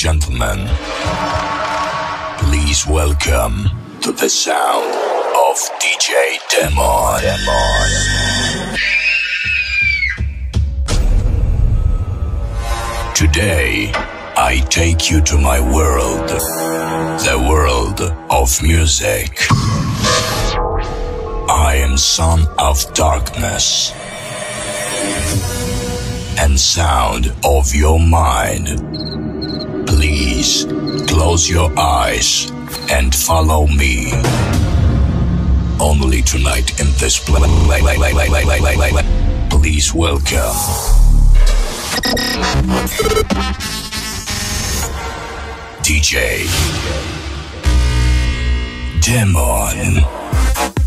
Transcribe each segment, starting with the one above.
gentlemen, please welcome to the sound of DJ Demon. Demon. Today, I take you to my world, the world of music. I am son of darkness and sound of your mind. Please close your eyes and follow me. Only tonight in this place. Please welcome. DJ Demon.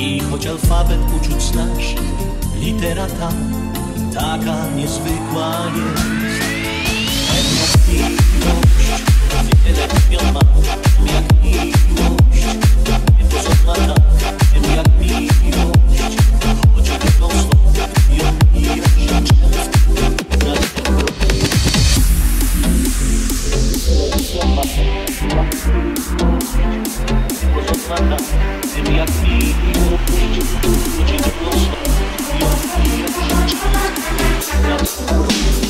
I choć alfabet uczuć znasz, litera ta taka niezwykła jest. Emocji dość, wiele imion jak miłość, nie porządna tak, jak miłość, ją miłość, często Thank you. you're.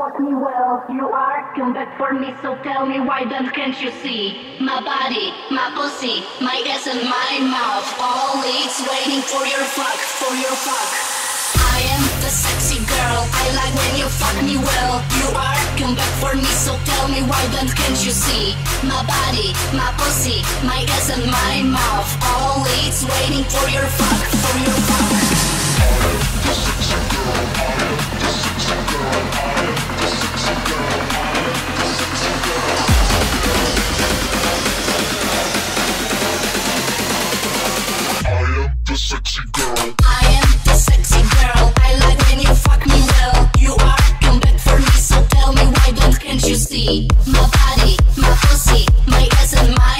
Fuck me well. You are come back for me, so tell me why then can't you see? My body, my pussy, my ass and my mouth. All it's waiting for your fuck, for your fuck. I am the sexy girl. I like when you fuck me well. You are come back for me, so tell me why then can't you see? My body, my pussy, my ass and my mouth. All it's waiting for your fuck, for your fuck. My body, my pussy, my ass and my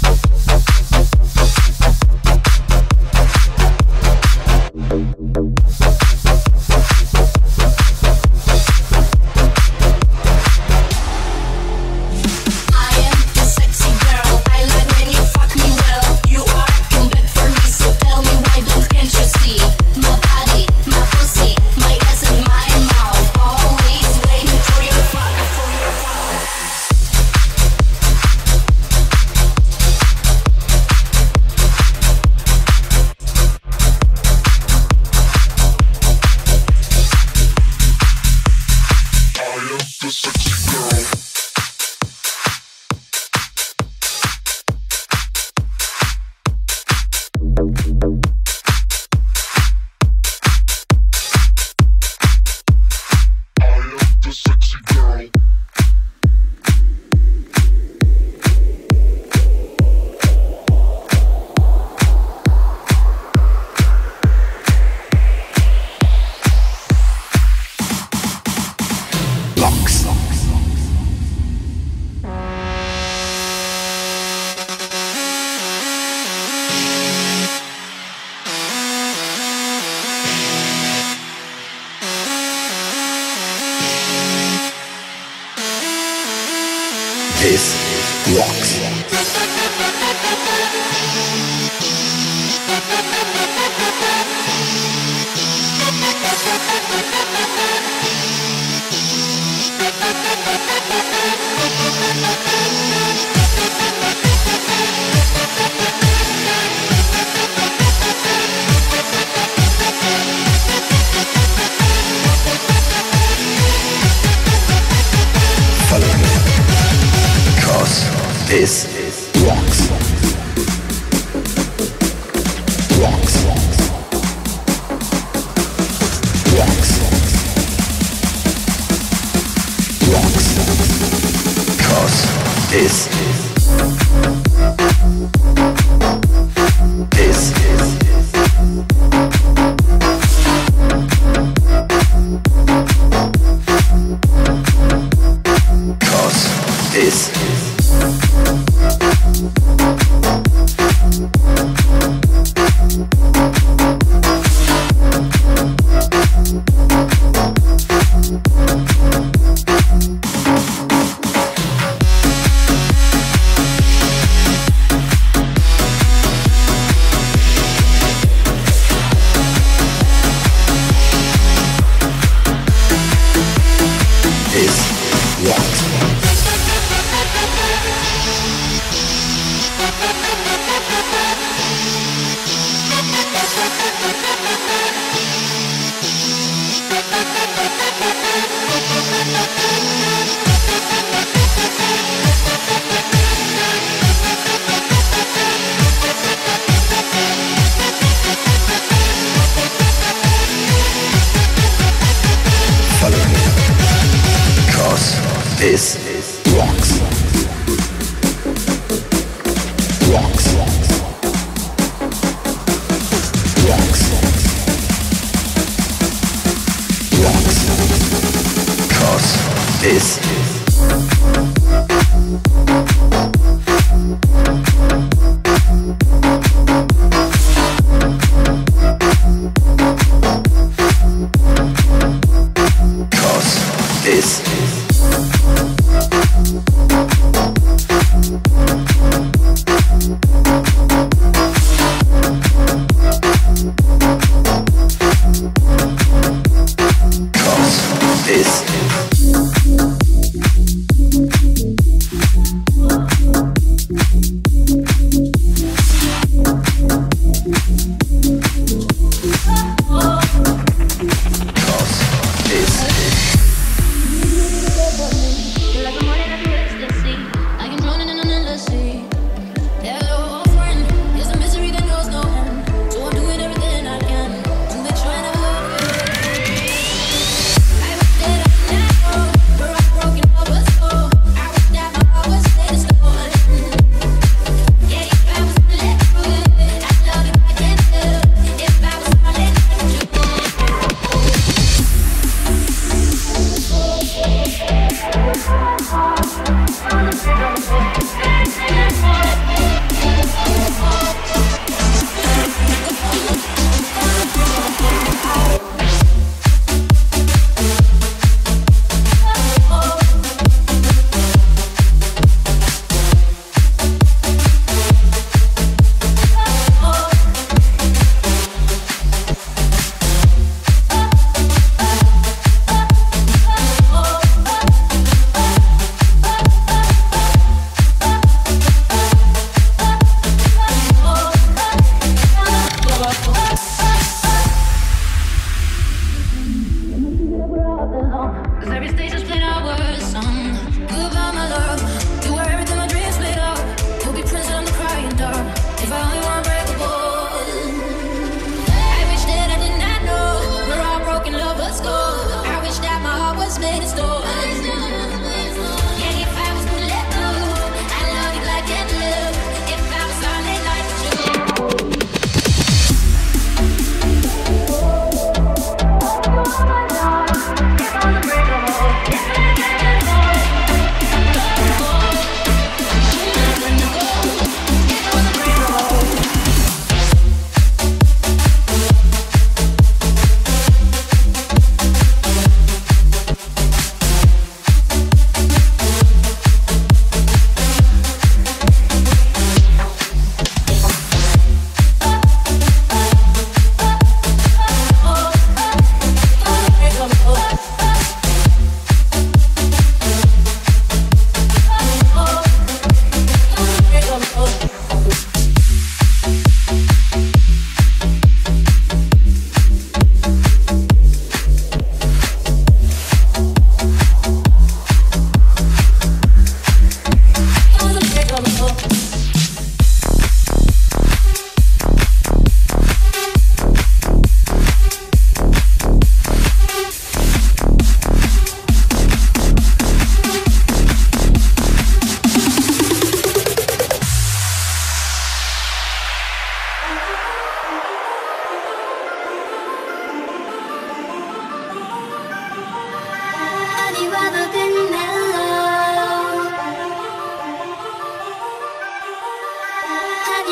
this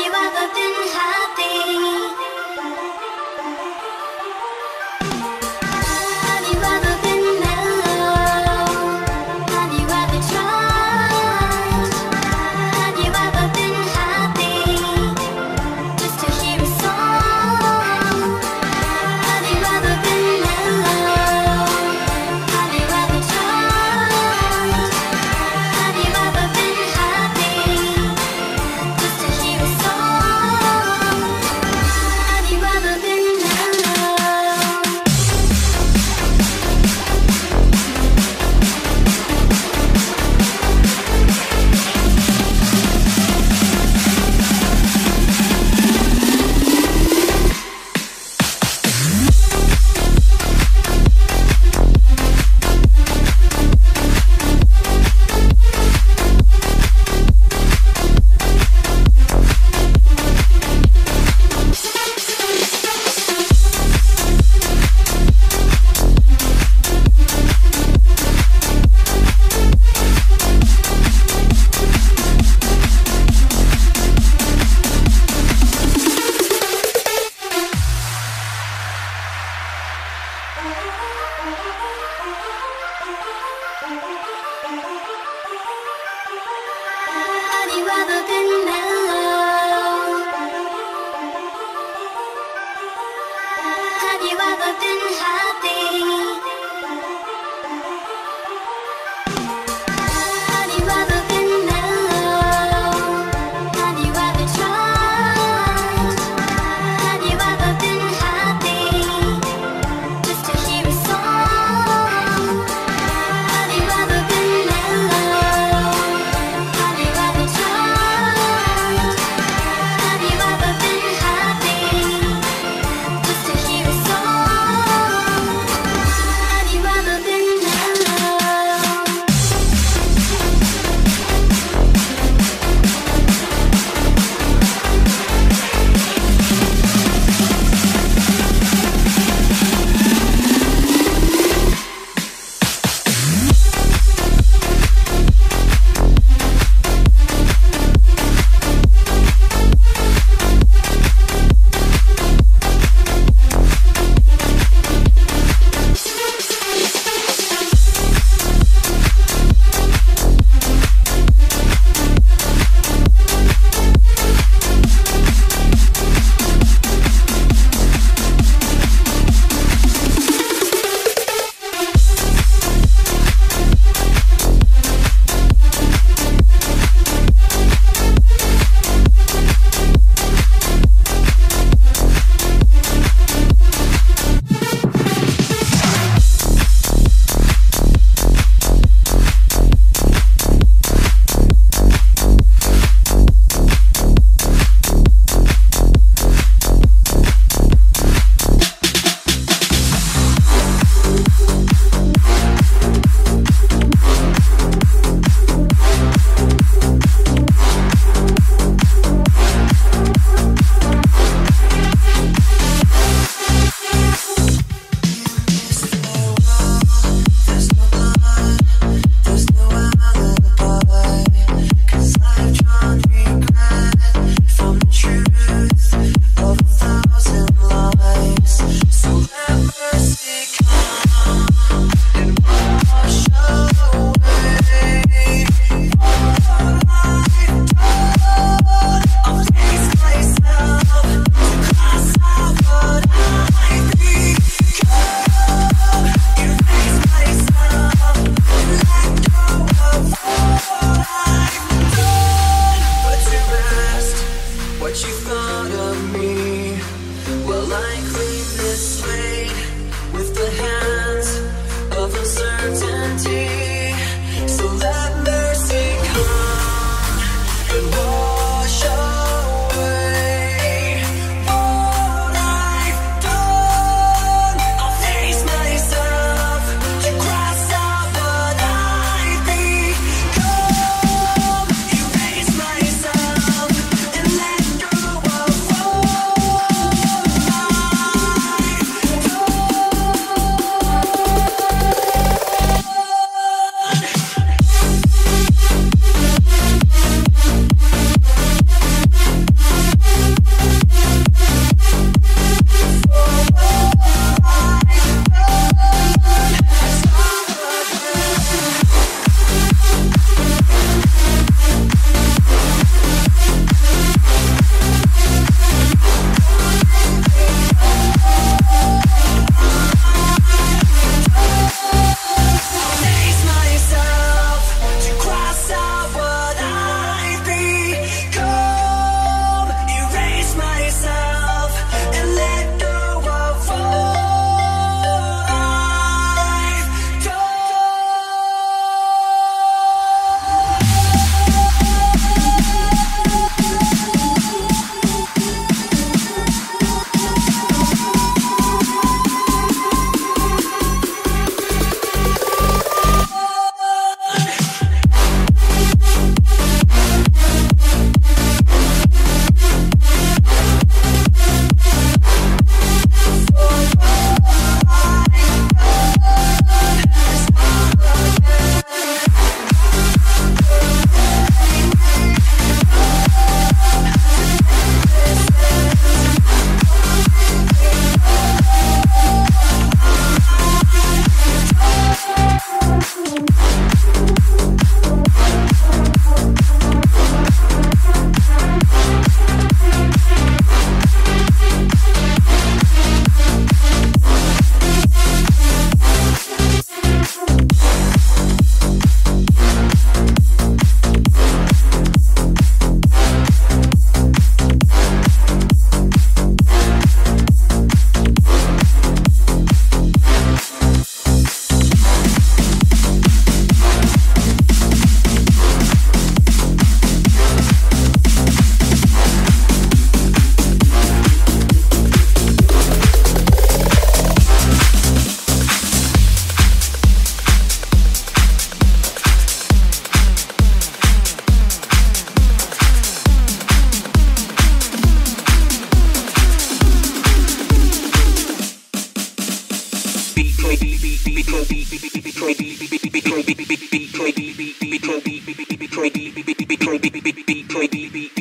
you ever been hurt?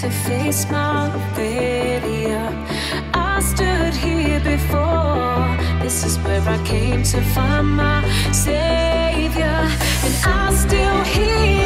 to face my failure. I stood here before. This is where I came to find my savior, and I'm still here.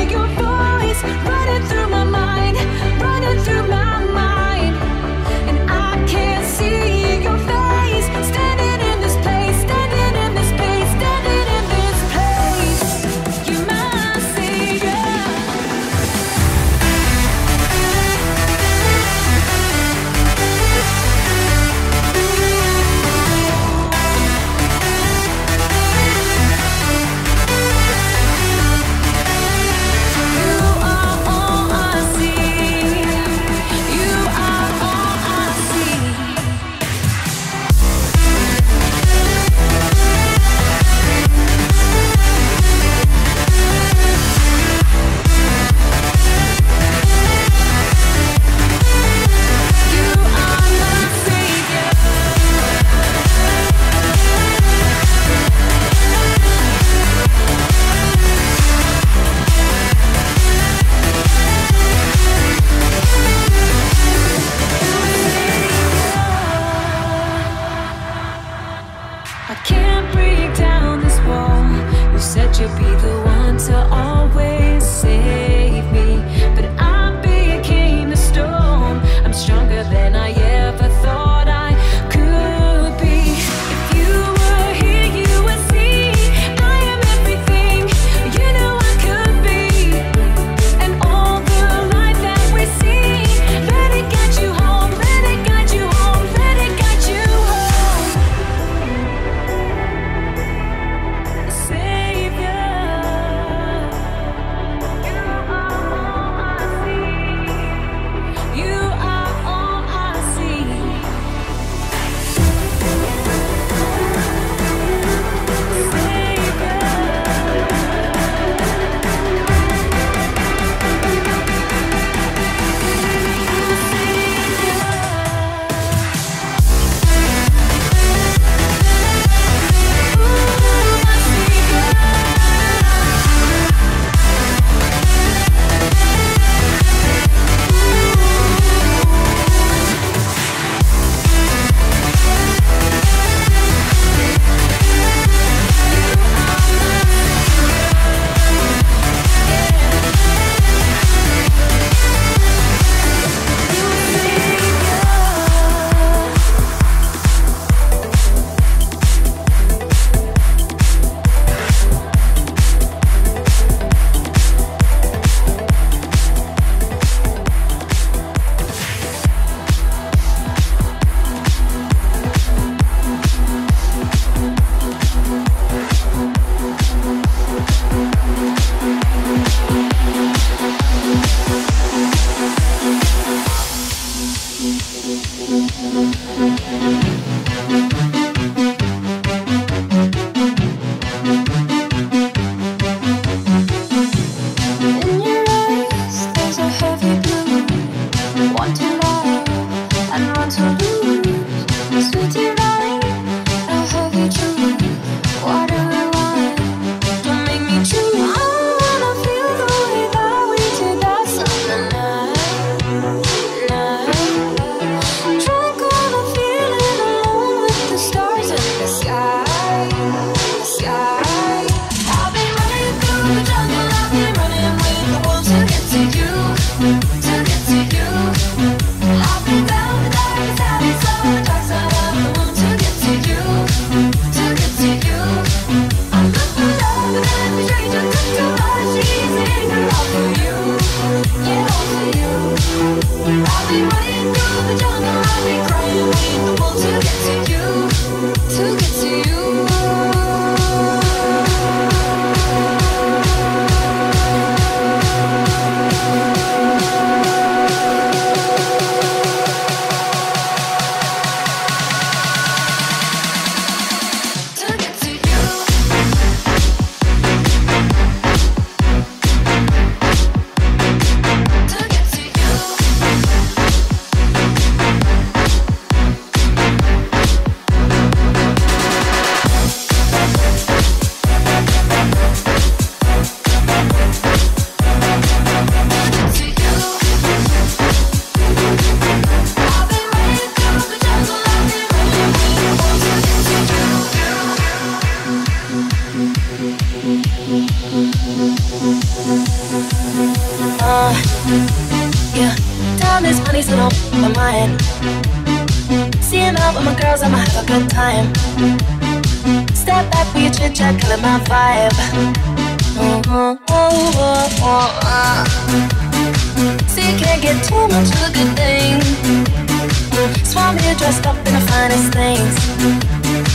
Here dressed up in the finest things.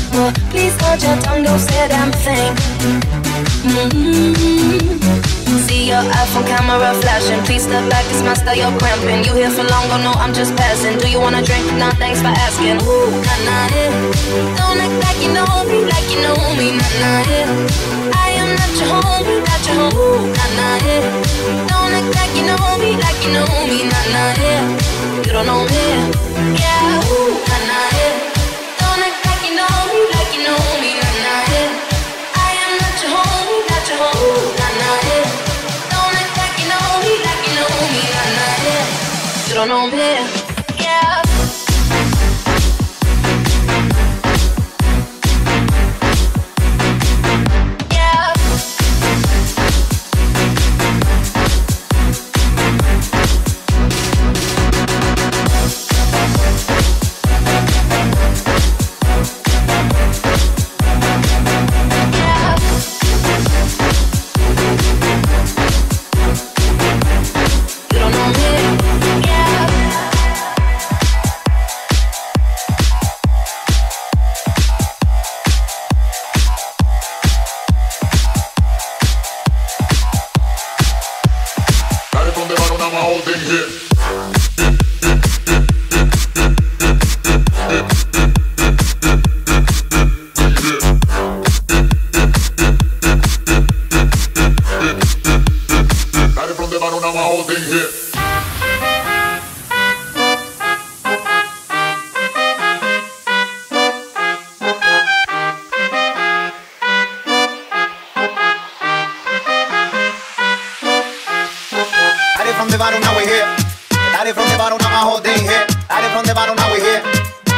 Well, please hold your tongue, don't say a damn thing. Mm-hmm. See your iPhone camera flashing. Please step back, it's my style, you're cramping. You here for long, oh no, I'm just passing. Do you wanna drink? Nah, thanks for asking. Ooh, nah, nah, yeah. Don't act like you know me, like you know me, nah, nah, yeah. I am not your homie, not your homie, Ooh, nah, nah, yeah. Don't act like you know me, like you know me, nah, nah, yeah. You don't know me, yeah, ooh, bottom, now we're here.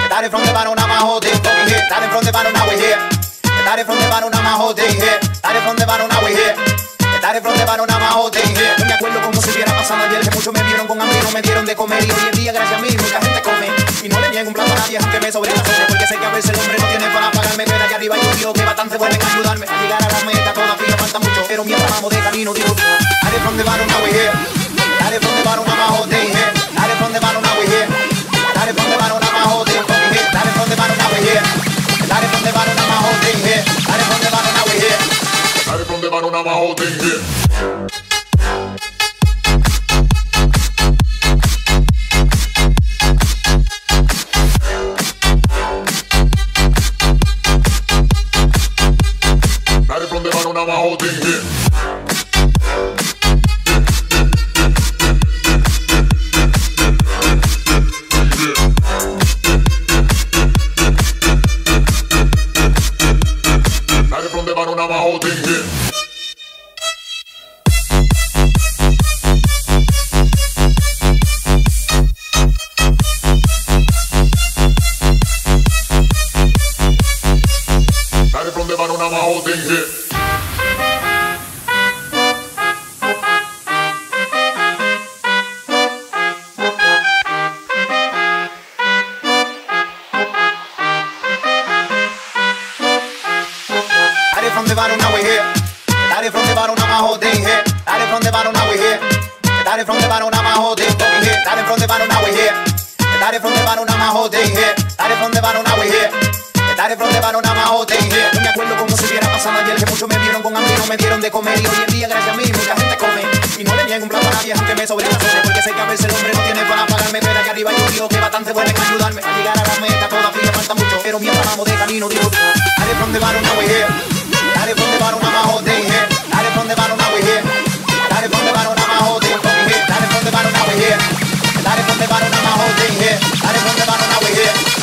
Started from the bottom, now my whole thing fucking here. Started from the bottom, now we're here. Started from the bottom, now my whole thing here. Started from the bottom, now we're here. Started from the bottom, now my whole thing here. No me acuerdo como si hubiera pasado ayer que muchos me vieron con hambre y no me dieron de comer y hoy en día gracias a mí mucha gente come y no le niego un plato a nadie aunque me sobrepase porque sé que a veces el hombre no tiene para pagarme pero allá arriba yo digo que bastante pueden ayudarme a llegar a la meta todavía falta mucho pero mientras vamos de camino digo Started from the bottom, now we're here. Bottom, now my whole thing bottom, now my whole thing hit. Now my whole thing hit. From the bottom, now we're here. Started from the bottom, now my whole thing here. Started from the bottom, now we're here. Started from the bottom, now my whole thing here. Started from the bottom, now we're here. Started from the bottom, now my whole thing here. Started from the bottom, now we're here. Started from the bottom, pasado ayer que muchos me vieron con hambre y no me dieron de comer y hoy en día gracias a mí mucha gente come y no le niego un plato a nadie aunque me sobrepase porque sé que a veces el hombre no tiene para pagarme pero aquí arriba yo digo que bastante pueden ayudarme a llegar a la meta todavía falta mucho pero mientras vamos de camino digo Started from the bottom, now we're here. Started from the bottom, now my whole thing here. Started from the bottom, now we're here. Started from the bottom, now my whole fucking here. Started from the bottom, now we're here. Started from the bottom, now my whole thing here. Started from the bottom, now we're here.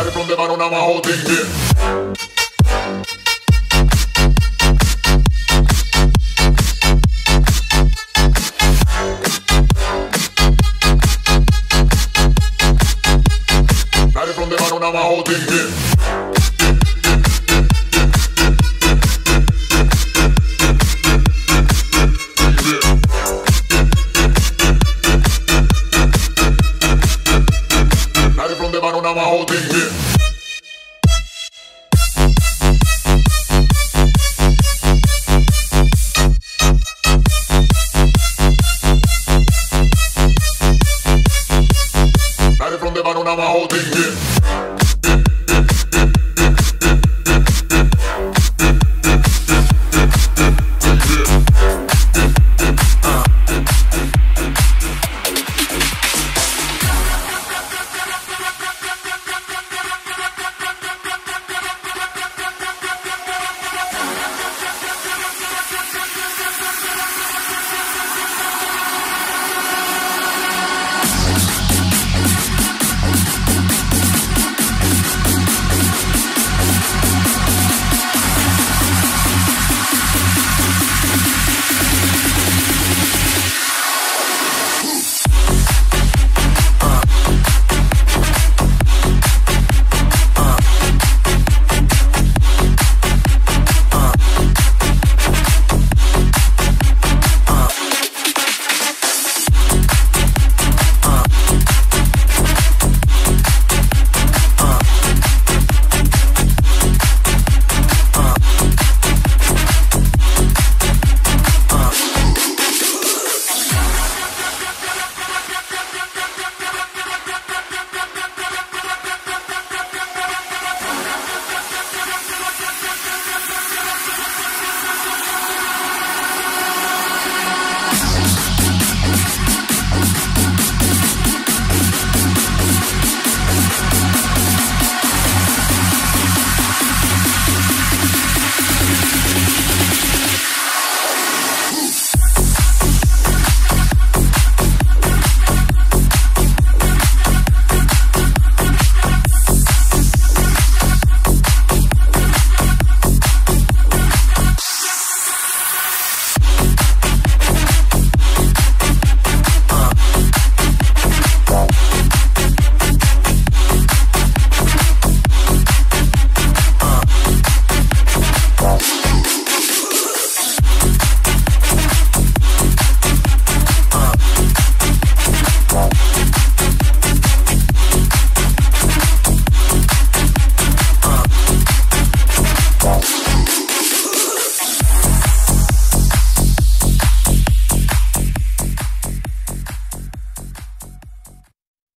Dale from the bottom, now my whole thing hit. 我猫丁丁